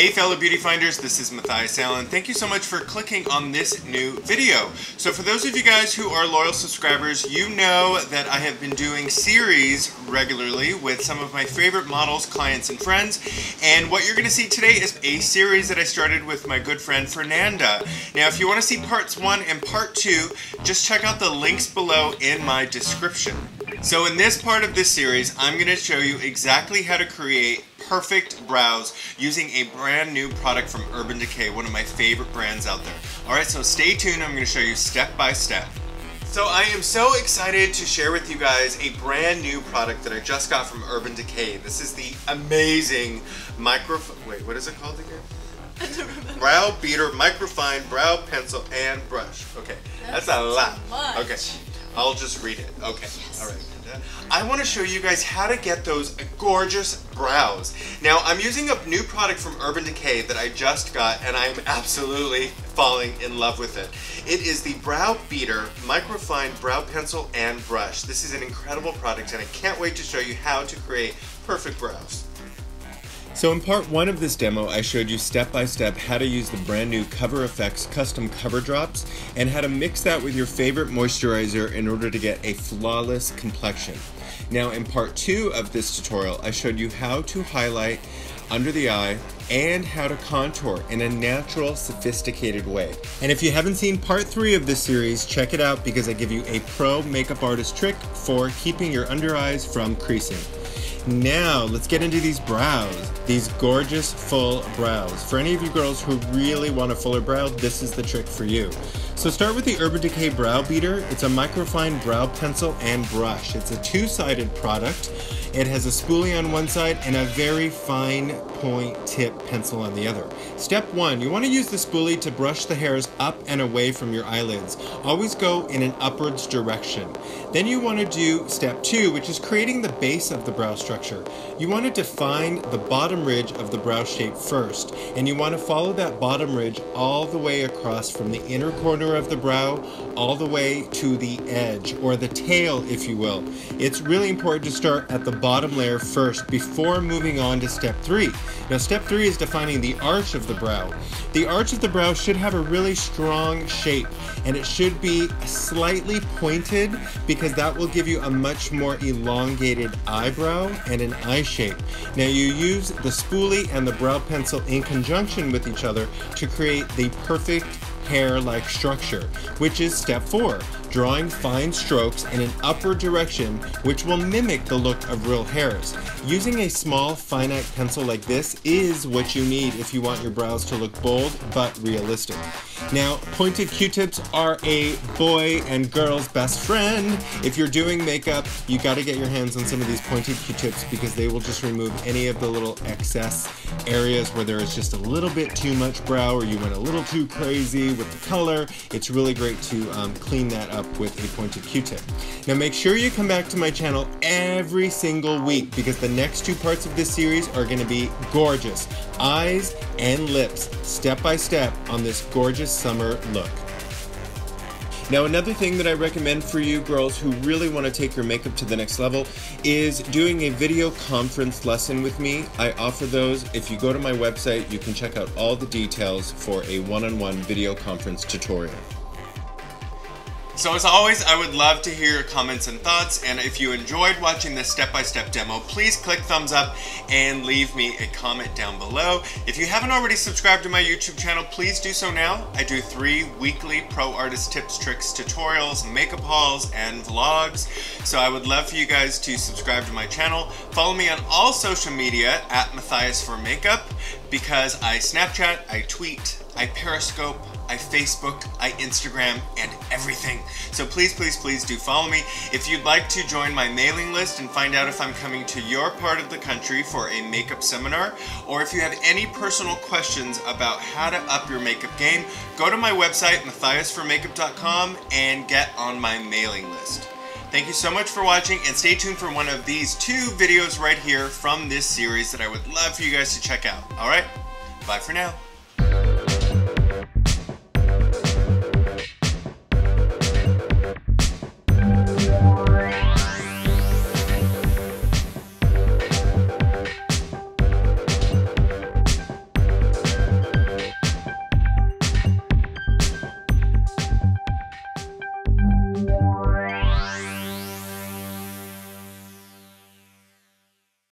Hey fellow beauty finders, this is Mathias Alan. Thank you so much for clicking on this new video. So for those of you guys who are loyal subscribers, you know that I have been doing series regularly with some of my favorite models, clients, and friends. And what you're gonna see today is a series that I started with my good friend Fernanda. Now if you wanna see parts one and part two, just check out the links below in my description. So in this part of this series, I'm gonna show you exactly how to create perfect brows using a brand new product from Urban Decay, one of my favorite brands out there. All right, so stay tuned. I'm going to show you step by step. So I am so excited to share with you guys a brand new product that I just got from Urban Decay. This is the amazing micro, wait, what is it called again? brow beater, microfine brow pencil and brush. Okay, that's, that's a lot. Okay, I'll just read it. Okay, yes. all right. I want to show you guys how to get those gorgeous brows. Now, I'm using a new product from Urban Decay that I just got, and I'm absolutely falling in love with it. It is the Brow Beater Microfine Brow Pencil and Brush. This is an incredible product, and I can't wait to show you how to create perfect brows. So in part one of this demo, I showed you step by step how to use the brand new Cover FX custom cover drops and how to mix that with your favorite moisturizer in order to get a flawless complexion. Now in part two of this tutorial, I showed you how to highlight under the eye and how to contour in a natural, sophisticated way. And if you haven't seen part three of this series, check it out because I give you a pro makeup artist trick for keeping your under eyes from creasing. Now, let's get into these brows. These gorgeous, full brows. For any of you girls who really want a fuller brow, this is the trick for you. So start with the Urban Decay Brow Beater. It's a microfine brow pencil and brush. It's a two-sided product. It has a spoolie on one side and a very fine point tip pencil on the other. Step one, you want to use the spoolie to brush the hairs up and away from your eyelids. Always go in an upwards direction. Then you want to do step two, which is creating the base of the brow structure. You want to define the bottom ridge of the brow shape first, and you want to follow that bottom ridge all the way across from the inner corner of the brow all the way to the edge, or the tail, if you will. It's really important to start at the bottom layer first before moving on to step three. Now step three is defining the arch of the brow. The arch of the brow should have a really strong shape and it should be slightly pointed because that will give you a much more elongated eyebrow and an eye shape. Now you use the spoolie and the brow pencil in conjunction with each other to create the perfect hair-like structure, which is step four, drawing fine strokes in an upward direction which will mimic the look of real hairs. Using a small finite pencil like this is what you need if you want your brows to look bold but realistic. Now, pointed Q-tips are a boy and girl's best friend. If you're doing makeup, you gotta get your hands on some of these pointed Q-tips because they will just remove any of the little excess areas where there is just a little bit too much brow or you went a little too crazy with the color. It's really great to um, clean that up with a pointed Q-tip. Now make sure you come back to my channel every single week because the next two parts of this series are gonna be gorgeous. Eyes and lips, step by step on this gorgeous summer look. Now another thing that I recommend for you girls who really want to take your makeup to the next level is doing a video conference lesson with me. I offer those. If you go to my website, you can check out all the details for a one-on-one -on -one video conference tutorial. So as always, I would love to hear your comments and thoughts, and if you enjoyed watching this step-by-step -step demo, please click thumbs up and leave me a comment down below. If you haven't already subscribed to my YouTube channel, please do so now. I do three weekly pro artist tips, tricks, tutorials, makeup hauls, and vlogs. So I would love for you guys to subscribe to my channel. Follow me on all social media at Mathias for Makeup because I Snapchat, I tweet, I Periscope, I Facebook, I Instagram, and everything. So please, please, please do follow me. If you'd like to join my mailing list and find out if I'm coming to your part of the country for a makeup seminar, or if you have any personal questions about how to up your makeup game, go to my website, mathias4makeup.com, and get on my mailing list. Thank you so much for watching and stay tuned for one of these two videos right here from this series that I would love for you guys to check out. Alright, bye for now.